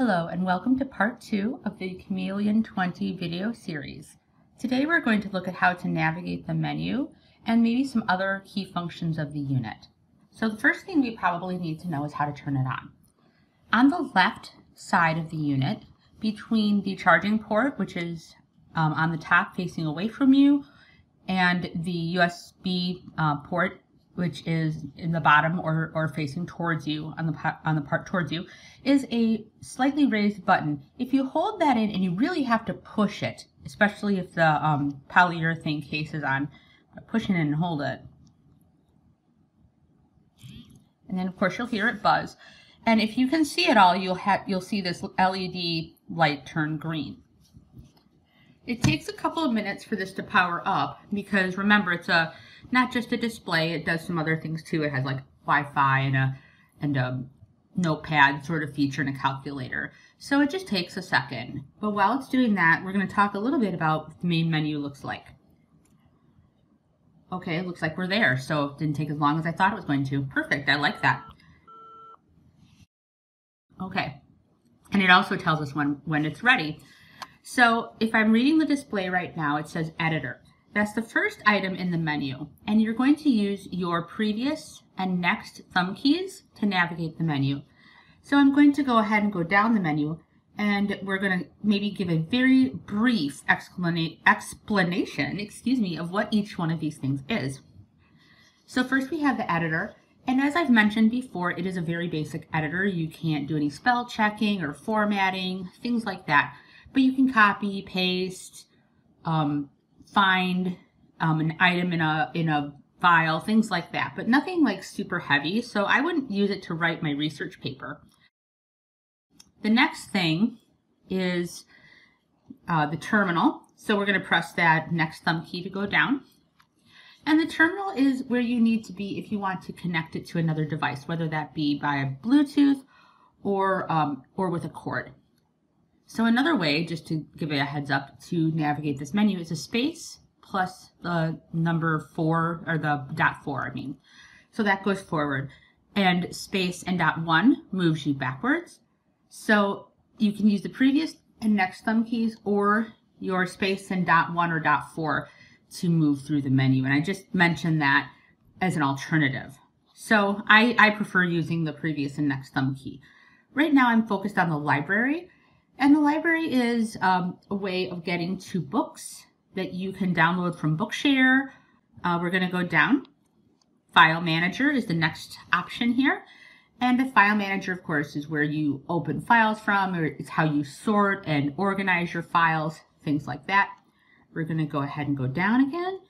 Hello and welcome to part two of the Chameleon 20 video series. Today we're going to look at how to navigate the menu and maybe some other key functions of the unit. So the first thing we probably need to know is how to turn it on. On the left side of the unit, between the charging port, which is um, on the top facing away from you, and the USB uh, port which is in the bottom or, or facing towards you on the on the part towards you, is a slightly raised button. If you hold that in and you really have to push it, especially if the um, polyurethane case is on, pushing it and hold it. And then of course you'll hear it buzz. And if you can see it all, you'll have you'll see this LED light turn green. It takes a couple of minutes for this to power up because remember it's a not just a display, it does some other things too. It has like Wi-Fi and a and a notepad sort of feature and a calculator. So it just takes a second. But while it's doing that, we're going to talk a little bit about what the main menu looks like. Okay, it looks like we're there, so it didn't take as long as I thought it was going to. Perfect, I like that. Okay, and it also tells us when, when it's ready. So if I'm reading the display right now, it says editor. That's the first item in the menu, and you're going to use your previous and next thumb keys to navigate the menu. So I'm going to go ahead and go down the menu, and we're going to maybe give a very brief explanation, excuse me, of what each one of these things is. So first we have the editor, and as I've mentioned before, it is a very basic editor. You can't do any spell checking or formatting, things like that. But you can copy, paste, um, find um, an item in a in a file, things like that, but nothing like super heavy. So I wouldn't use it to write my research paper. The next thing is uh, the terminal. So we're going to press that next thumb key to go down. And the terminal is where you need to be if you want to connect it to another device, whether that be by Bluetooth or, um, or with a cord. So another way, just to give you a heads up to navigate this menu, is a space plus the number four, or the dot four, I mean. So that goes forward. And space and dot one moves you backwards. So you can use the previous and next thumb keys or your space and dot one or dot four to move through the menu. And I just mentioned that as an alternative. So I, I prefer using the previous and next thumb key. Right now I'm focused on the library and the library is um, a way of getting to books that you can download from Bookshare. Uh, we're going to go down. File Manager is the next option here. And the File Manager, of course, is where you open files from, or it's how you sort and organize your files, things like that. We're going to go ahead and go down again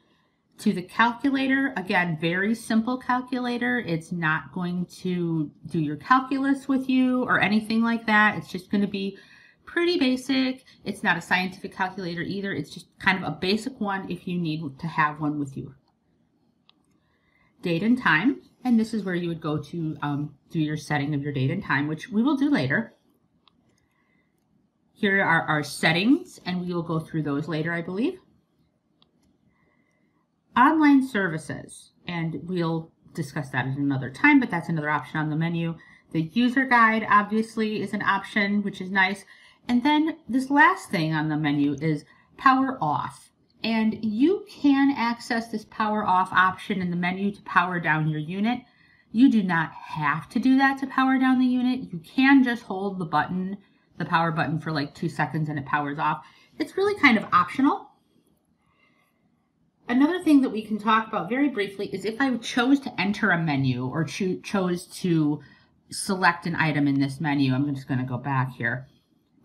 to the calculator. Again, very simple calculator. It's not going to do your calculus with you or anything like that. It's just going to be pretty basic. It's not a scientific calculator either. It's just kind of a basic one if you need to have one with you. Date and time, and this is where you would go to um, do your setting of your date and time, which we will do later. Here are our settings, and we will go through those later, I believe. Online services, and we'll discuss that at another time, but that's another option on the menu. The user guide, obviously, is an option, which is nice. And then this last thing on the menu is power off. And you can access this power off option in the menu to power down your unit. You do not have to do that to power down the unit. You can just hold the button, the power button for like two seconds and it powers off. It's really kind of optional. Another thing that we can talk about very briefly is if I chose to enter a menu or cho chose to select an item in this menu, I'm just going to go back here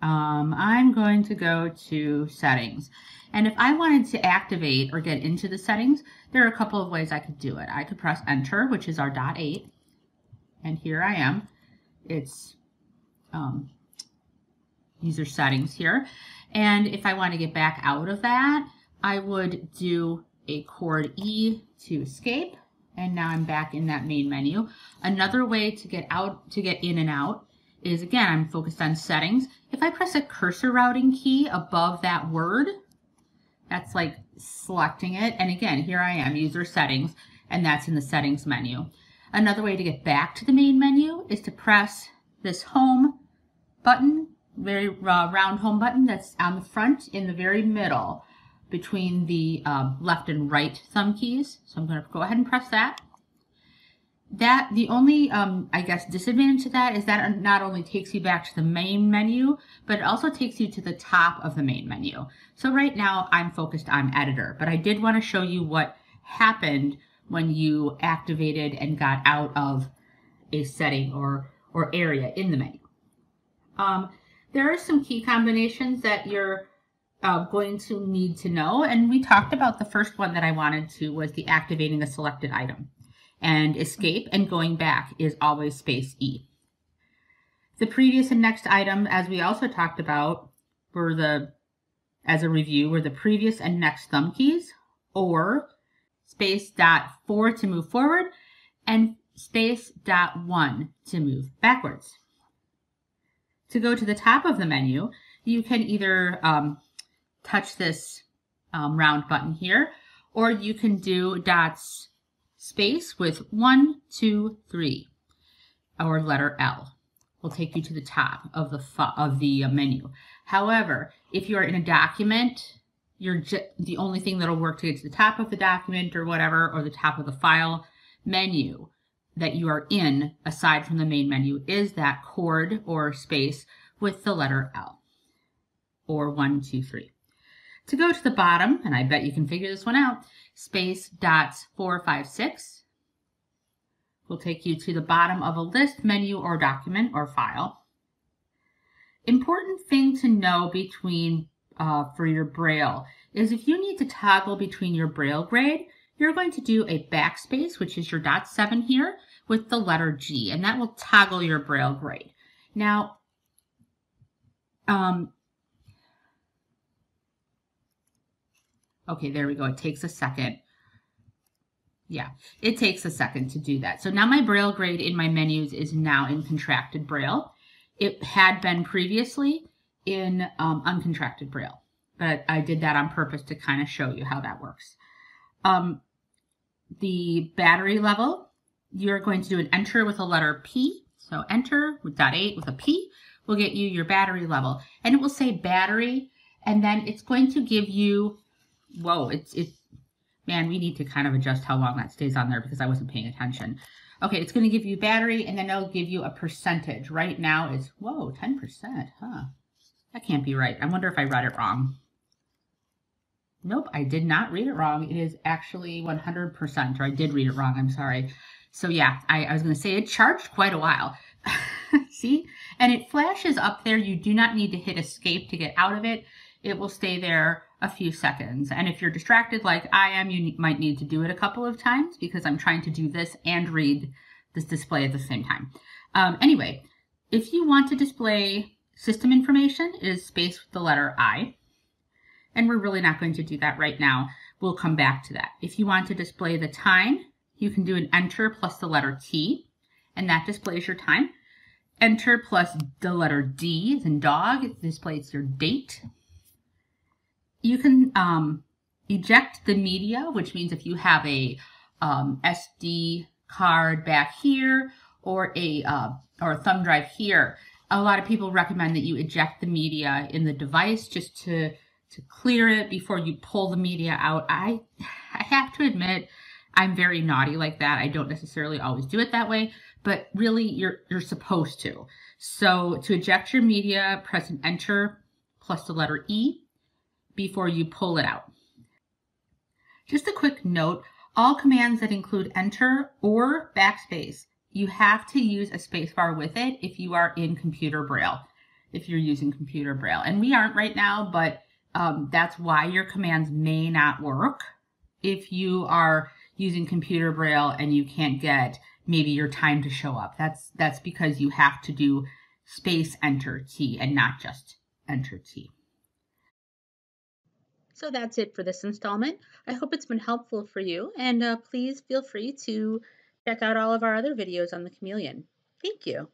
um, I'm going to go to settings. And if I wanted to activate or get into the settings, there are a couple of ways I could do it. I could press enter, which is our dot eight. And here I am. It's um, user settings here. And if I want to get back out of that, I would do a chord E to escape. And now I'm back in that main menu. Another way to get out, to get in and out is again, I'm focused on settings. If I press a cursor routing key above that word, that's like selecting it. And again, here I am, user settings, and that's in the settings menu. Another way to get back to the main menu is to press this home button very uh, round home button that's on the front in the very middle between the um, left and right thumb keys. So I'm going to go ahead and press that. That the only, um, I guess, disadvantage to that is that not only takes you back to the main menu, but it also takes you to the top of the main menu. So right now I'm focused on editor, but I did want to show you what happened when you activated and got out of a setting or, or area in the menu. Um, there are some key combinations that you're uh, going to need to know. And we talked about the first one that I wanted to was the activating a selected item. And escape and going back is always space E. The previous and next item, as we also talked about, were the, as a review, were the previous and next thumb keys, or space dot four to move forward, and space dot one to move backwards. To go to the top of the menu, you can either um, touch this um, round button here, or you can do dots space with one, two, three, or letter L. Will take you to the top of the of the menu. However, if you're in a document, you're the only thing that'll work to get to the top of the document or whatever, or the top of the file menu that you are in, aside from the main menu, is that chord or space with the letter L, or one, two, three. To go to the bottom, and I bet you can figure this one out, space dots 456 will take you to the bottom of a list, menu, or document or file. Important thing to know between uh, for your Braille is if you need to toggle between your Braille grade, you're going to do a backspace, which is your dot seven here, with the letter G, and that will toggle your Braille grade. Now, um, Okay, there we go. It takes a second. Yeah, it takes a second to do that. So now my Braille grade in my menus is now in contracted Braille. It had been previously in um, uncontracted Braille, but I did that on purpose to kind of show you how that works. Um, the battery level, you're going to do an enter with a letter P. So enter with dot eight with a P will get you your battery level. And it will say battery, and then it's going to give you whoa, it's, it's, man, we need to kind of adjust how long that stays on there because I wasn't paying attention. Okay, it's going to give you battery and then it'll give you a percentage. Right now it's, whoa, 10%, huh? That can't be right. I wonder if I read it wrong. Nope, I did not read it wrong. It is actually 100%, or I did read it wrong, I'm sorry. So yeah, I, I was going to say it charged quite a while. See? And it flashes up there. You do not need to hit escape to get out of it. It will stay there a few seconds. And if you're distracted like I am, you might need to do it a couple of times because I'm trying to do this and read this display at the same time. Um, anyway, if you want to display system information, it is space with the letter I. And we're really not going to do that right now. We'll come back to that. If you want to display the time, you can do an enter plus the letter T, and that displays your time. Enter plus the letter D as in dog, it displays your date you can um, eject the media, which means if you have a um, SD card back here or a uh, or a thumb drive here, a lot of people recommend that you eject the media in the device just to to clear it before you pull the media out. I I have to admit I'm very naughty like that. I don't necessarily always do it that way, but really you're you're supposed to. So to eject your media, press an enter plus the letter E before you pull it out. Just a quick note, all commands that include enter or backspace, you have to use a spacebar with it if you are in computer braille, if you're using computer braille. And we aren't right now, but um, that's why your commands may not work if you are using computer braille and you can't get maybe your time to show up. That's that's because you have to do space enter T and not just enter T. So that's it for this installment. I hope it's been helpful for you, and uh, please feel free to check out all of our other videos on the Chameleon. Thank you.